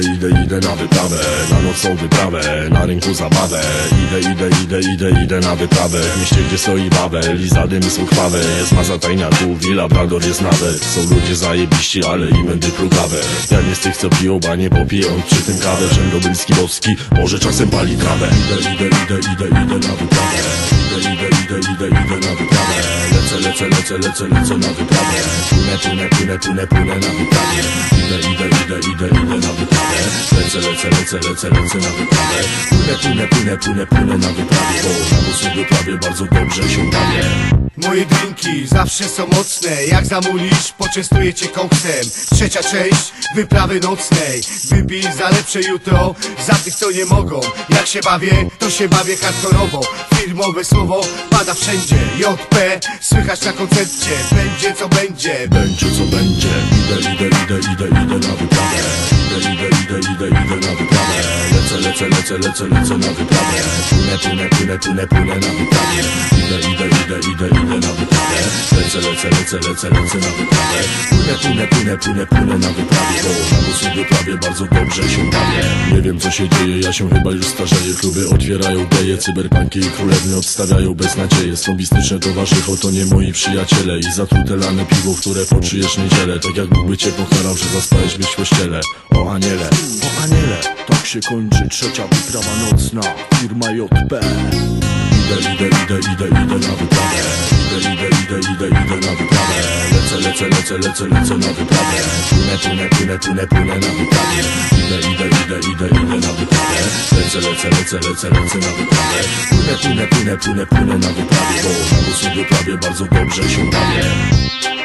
idę, idę na wyprawę Na nocą wyprawę, na rynku zabawę. Idę, idę, idę, idę, idę na wyprawę W mieście, gdzie stoi Babel i zadymy są krwawe. Jest masa tajna tu, willa, Brador jest nawet. Są ludzie zajebiści, ale i będę plugawę Ja nie z tych, co piją, ba nie popiję on przy tym kawę. Rzędobylski, Bowski, może czasem pali trawę. Idę, idę, idę, idę, idę na wyprawę. Idę, idę, idę, idę, idę na wyprawę. Lecę, lecę, lecę, lecę, lecę na wyprawę. Płynę, płynę, płynę, płynę, płynę na wyprawie Idę, idę, idę, idę, idę na wyprawę. Lecę, lecę, lecę, lecę, lecę na wyprawę. Płynę, płynę, płynę, płynę, płynę na wyprawie Bo na mocnej wyprawie bardzo dobrze się bawię Moje drinki zawsze są mocne Jak zamulisz, poczęstuję cię koksem. Trzecia część wyprawy nocnej. Wypij za lepsze jutro Za tych co nie mogą. Jak się bawię, to się bawię hardkorowo. Firmowe słowo pada wszędzie. JP, słychać na koncercie. Będzie co będzie. Będzie co będzie. Idę, idę, idę, idę, idę na wyprawę Idę, idę, na wyprawę. Lecę, lecę, lecę, lecę, lecę na wyprawę. Płynę, płynę, płynę, płynę, płynę na wyprawie Idę, idę, idę, idę, idę na wyprawę. Lecę, lecę, lecę, lecę, lecę na wyprawę Płynę, płynę, płynę, płynę, na wyprawie. Na mocnej wyprawie bardzo dobrze się bawię. Nie wiem co się dzieje, ja się chyba już starzeję. Kluby otwierają geje, cyberpunki i królewny odstawiają beznadzieję Snobistyczne towarzycho to nie moi przyjaciele. I zatrute lane piwo, które poczyjesz niedzielę. Tak jak Bóg by cię pokarał, że zaspałeś być w kościele. O aniele, o aniele Tak się kończy trzecia wyprawa nocna. Firma JP Idę, idę, idę, idę, idę na wyprawę Idę, idę, idę, na wyprawę. Lecę, lecę, lecę, lecę, lecę na wyprawę. Płynę, płynę, płynę, płynę, płynę na wyprawie Idę, idę, idę, idę, idę na wyprawę. Lecę, lecę, lecę, lecę, lecę na wyprawę. Płynę, płynę, płynę, płynę, płynę na wyprawie Bo na mocnej wyprawie bardzo dobrze się bawię